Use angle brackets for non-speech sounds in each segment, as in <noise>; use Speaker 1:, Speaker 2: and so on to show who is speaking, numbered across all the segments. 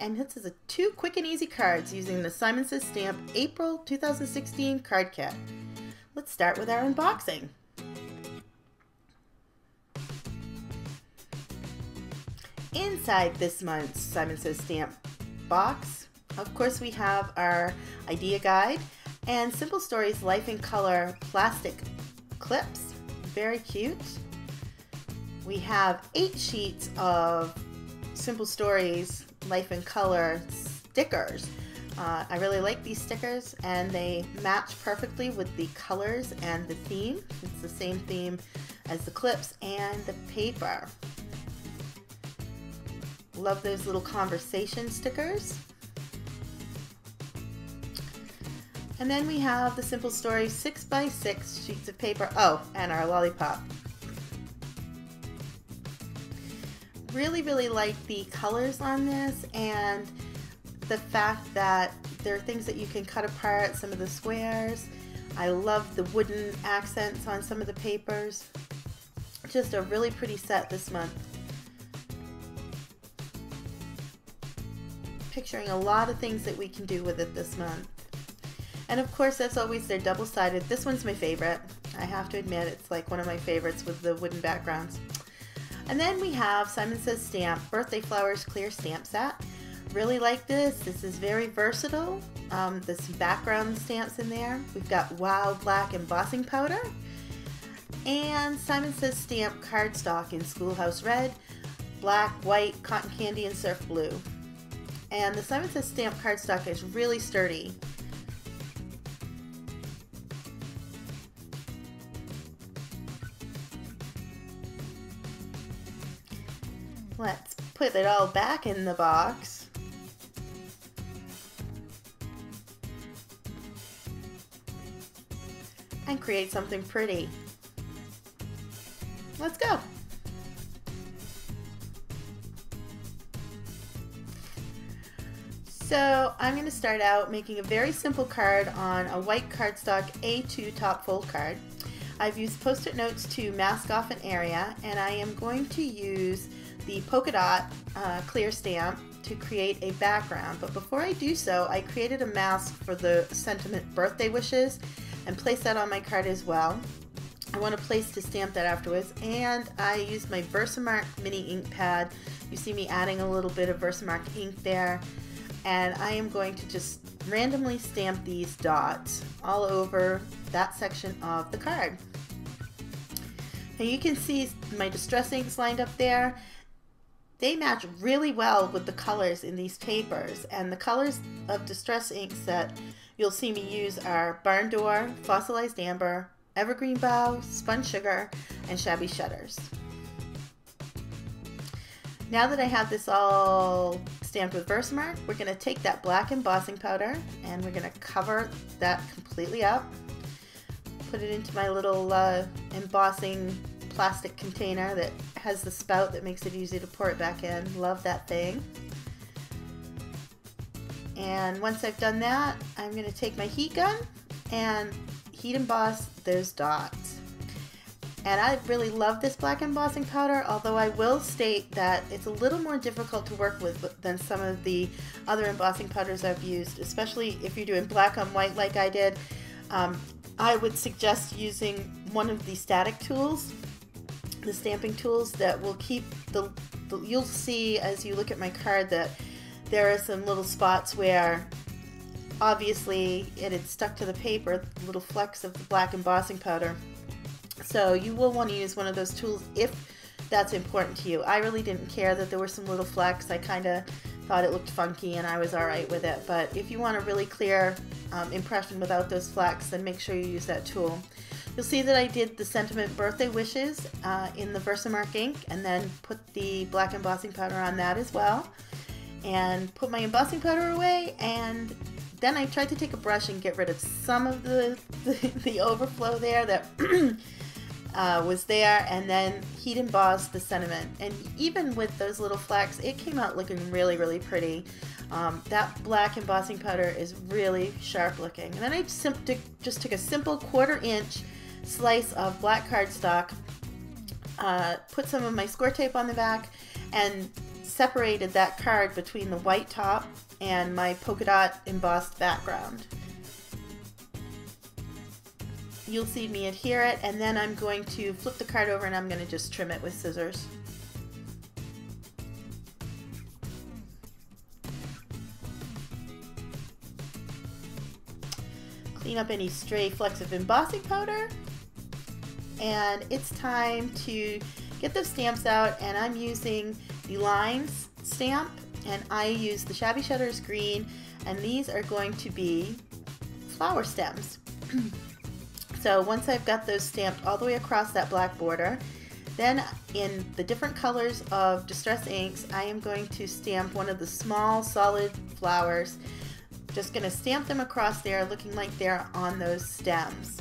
Speaker 1: And this is a two quick and easy cards using the Simon Says Stamp April 2016 card kit. Let's start with our unboxing. Inside this month's Simon Says Stamp box, of course, we have our idea guide and Simple Stories Life in Color plastic clips. Very cute. We have eight sheets of Simple Stories Life in Color stickers. Uh, I really like these stickers and they match perfectly with the colors and the theme. It's the same theme as the clips and the paper. Love those little conversation stickers. And then we have the Simple Story 6x6 sheets of paper. Oh, and our lollipop. Really, really like the colors on this and the fact that there are things that you can cut apart, some of the squares. I love the wooden accents on some of the papers. Just a really pretty set this month. Picturing a lot of things that we can do with it this month. And of course, as always, they're double-sided. This one's my favorite. I have to admit, it's like one of my favorites with the wooden backgrounds. And then we have Simon Says Stamp Birthday Flowers Clear Stamp Set. Really like this. This is very versatile. Um, there's some background stamps in there. We've got Wild Black embossing powder. And Simon Says Stamp cardstock in Schoolhouse Red, Black, White, Cotton Candy, and Surf Blue. And the Simon Says Stamp cardstock is really sturdy. Put it all back in the box. And create something pretty. Let's go. So I'm going to start out making a very simple card on a white cardstock A2 top fold card. I've used post-it notes to mask off an area and I am going to use the polka dot uh, clear stamp to create a background. But before I do so, I created a mask for the sentiment birthday wishes and placed that on my card as well. I want a place to stamp that afterwards and I used my Versamark mini ink pad. You see me adding a little bit of Versamark ink there and I am going to just randomly stamp these dots all over that section of the card. Now you can see my distress inks lined up there they match really well with the colors in these papers and the colors of distress inks that you'll see me use are Barn Door, Fossilized Amber, Evergreen Bough, Spun Sugar, and Shabby Shutters. Now that I have this all stamped with Versamark, we're going to take that black embossing powder and we're going to cover that completely up. Put it into my little uh, embossing plastic container that has the spout that makes it easy to pour it back in. Love that thing. And once I've done that, I'm going to take my heat gun and heat emboss those dots. And I really love this black embossing powder, although I will state that it's a little more difficult to work with than some of the other embossing powders I've used, especially if you're doing black on white like I did. Um, I would suggest using one of the static tools the stamping tools that will keep the, the, you'll see as you look at my card that there are some little spots where obviously it had stuck to the paper little flecks of the black embossing powder. So you will want to use one of those tools if that's important to you. I really didn't care that there were some little flecks. I kind of thought it looked funky and I was alright with it. But if you want a really clear um, impression without those flecks then make sure you use that tool You'll see that I did the sentiment birthday wishes uh, in the Versamark ink and then put the black embossing powder on that as well. And put my embossing powder away and then I tried to take a brush and get rid of some of the, <laughs> the, the overflow there that <clears throat> uh, was there and then heat emboss the sentiment. And even with those little flecks, it came out looking really, really pretty. Um, that black embossing powder is really sharp looking. And then I just took a simple quarter inch slice of black cardstock, uh, put some of my score tape on the back, and separated that card between the white top and my polka dot embossed background. You'll see me adhere it and then I'm going to flip the card over and I'm going to just trim it with scissors. Clean up any stray flecks of embossing powder and it's time to get those stamps out and I'm using the lines stamp and I use the Shabby Shutters green and these are going to be flower stems. <clears throat> so once I've got those stamped all the way across that black border then in the different colors of Distress Inks I am going to stamp one of the small solid flowers just going to stamp them across there looking like they're on those stems.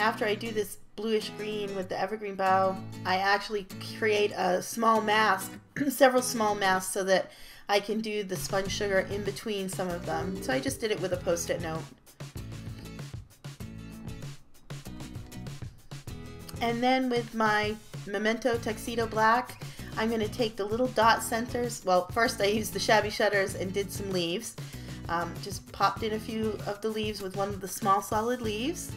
Speaker 1: After I do this bluish green with the evergreen bough, I actually create a small mask, <clears throat> several small masks so that I can do the spun sugar in between some of them. So I just did it with a post-it note. And then with my Memento Tuxedo Black, I'm going to take the little dot centers. Well, first I used the Shabby Shutters and did some leaves. Um, just popped in a few of the leaves with one of the small solid leaves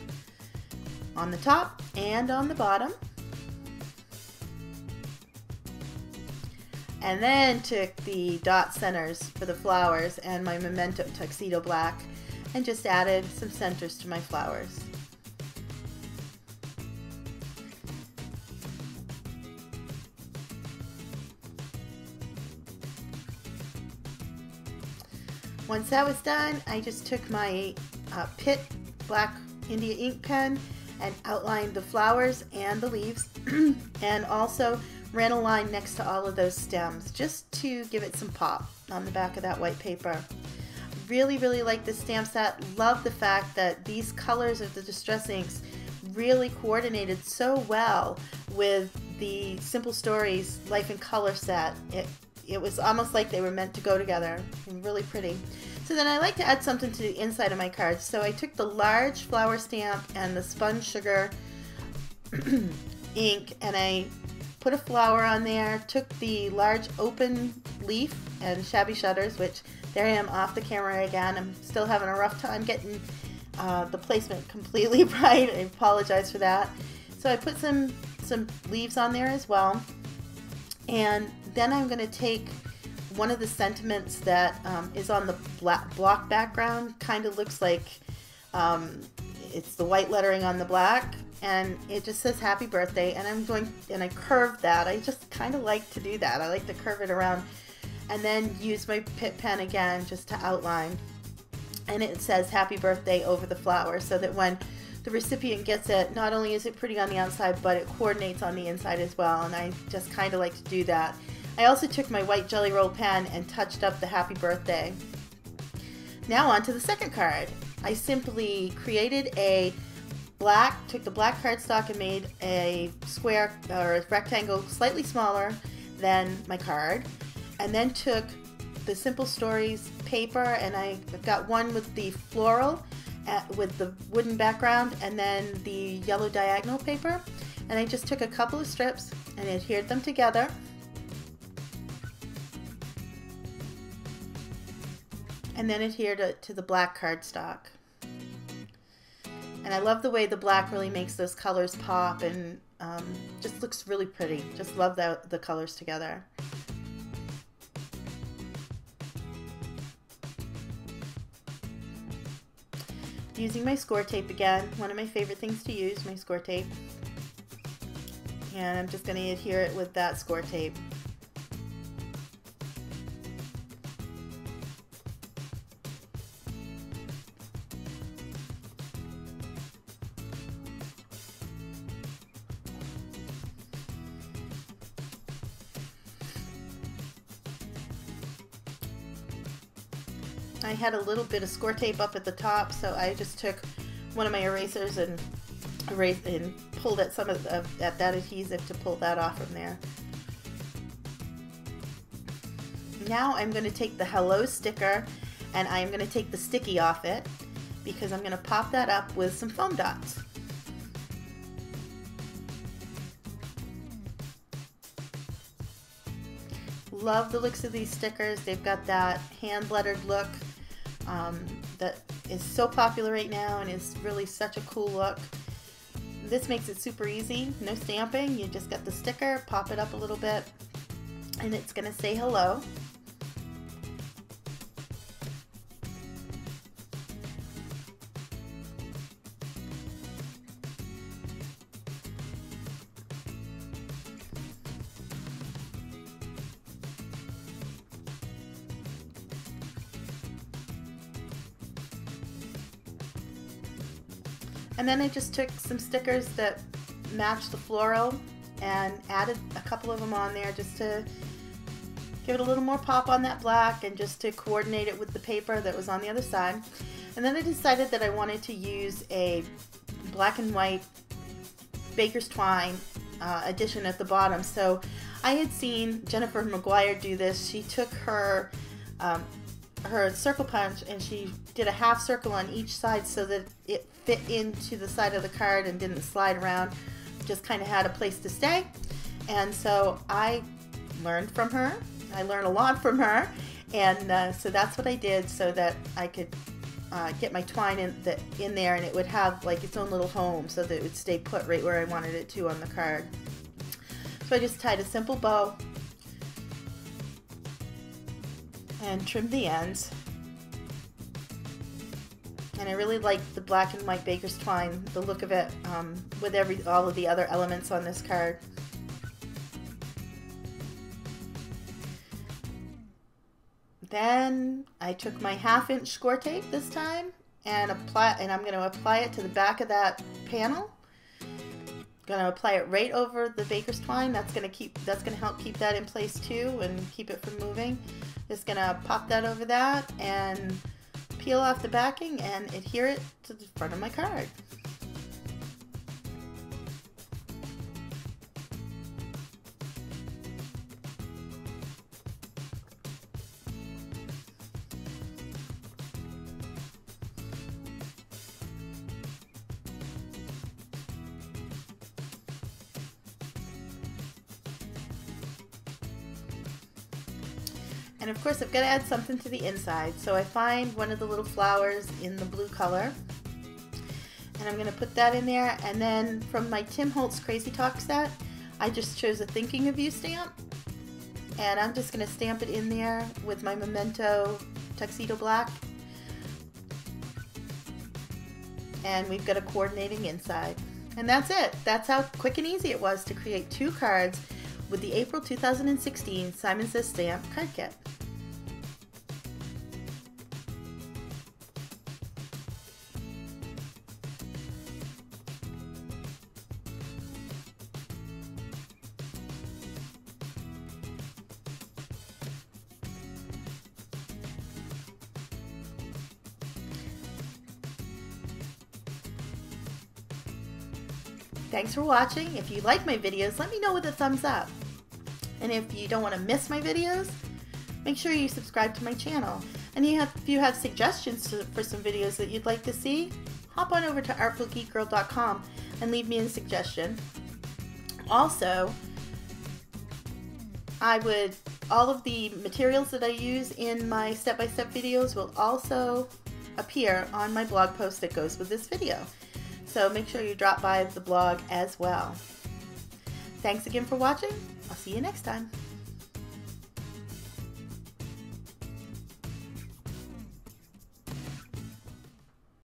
Speaker 1: on the top and on the bottom. And then took the dot centers for the flowers and my Memento Tuxedo Black and just added some centers to my flowers. Once that was done, I just took my uh, Pitt Black India ink pen and outlined the flowers and the leaves <clears throat> and also ran a line next to all of those stems just to give it some pop on the back of that white paper. Really, really like this stamp set. Love the fact that these colors of the Distress Inks really coordinated so well with the Simple Stories Life in Color set. It, it was almost like they were meant to go together. Really pretty. So then I like to add something to the inside of my cards. So I took the large flower stamp and the spun sugar <clears throat> ink and I put a flower on there, took the large open leaf and shabby shutters, which there I am off the camera again. I'm still having a rough time getting uh, the placement completely <laughs> right. I apologize for that. So I put some, some leaves on there as well. And then I'm going to take one of the sentiments that um, is on the black block background kind of looks like um, it's the white lettering on the black and it just says happy birthday and I'm going and I curved that. I just kind of like to do that. I like to curve it around and then use my Pitt pen again just to outline. And it says happy birthday over the flower so that when the recipient gets it not only is it pretty on the outside but it coordinates on the inside as well and I just kind of like to do that I also took my white Gelly Roll pen and touched up the happy birthday. Now on to the second card. I simply created a black, took the black cardstock and made a square or a rectangle slightly smaller than my card and then took the Simple Stories paper and I got one with the floral at, uh, with the wooden background and then the yellow diagonal paper and I just took a couple of strips and adhered them together and then adhere to, to the black cardstock. And I love the way the black really makes those colors pop and um, just looks really pretty. Just love the, the colors together. Using my score tape again, one of my favorite things to use, my score tape. And I'm just going to adhere it with that score tape. had a little bit of score tape up at the top, so I just took one of my erasers and erased and pulled at some of, at that adhesive to pull that off from there. Now I'm going to take the hello sticker and I'm going to take the sticky off it because I'm going to pop that up with some foam dots. Love the looks of these stickers. They've got that hand lettered look um, that is so popular right now and is really such a cool look. This makes it super easy, no stamping, you just get the sticker, pop it up a little bit, and it's going to say hello. And then I just took some stickers that matched the floral and added a couple of them on there just to give it a little more pop on that black and just to coordinate it with the paper that was on the other side. And then I decided that I wanted to use a black and white baker's twine uh, addition at the bottom. So I had seen Jennifer McGuire do this. She took her um, her circle punch and she did a half circle on each side so that it fit into the side of the card and didn't slide around. Just kind of had a place to stay. And so I learned from her. I learned a lot from her. And uh, so that's what I did so that I could uh, get my twine in, the, in there and it would have like its own little home so that it would stay put right where I wanted it to on the card. So I just tied a simple bow and trim the ends. And I really like the black and white baker's twine, the look of it um, with every all of the other elements on this card. Then I took my half inch score tape this time and apply and I'm going to apply it to the back of that panel. To apply it right over the baker's twine. That's going to keep that's to help keep that in place too and keep it from moving. Just gonna pop that over that and peel off the backing and adhere it to the front of my card. And of course I've got to add something to the inside. So I find one of the little flowers in the blue color. And I'm going to put that in there. And then from my Tim Holtz Crazy Talk set, I just chose a Thinking of You stamp. And I'm just going to stamp it in there with my Memento Tuxedo Black. And we've got a coordinating inside. And that's it. That's how quick and easy it was to create two cards with the April 2016 Simon Says Stamp card kit. Thanks for watching. If you like my videos, let me know with a thumbs up. And if you don't want to miss my videos, make sure you subscribe to my channel. And you have, if you have suggestions to, for some videos that you'd like to see, hop on over to artfulgeekgirl.com and leave me a suggestion. Also, I would, all of the materials that I use in my step-by-step -step videos will also appear on my blog post that goes with this video. So make sure you drop by the blog as well. Thanks again for watching. I'll see you next time.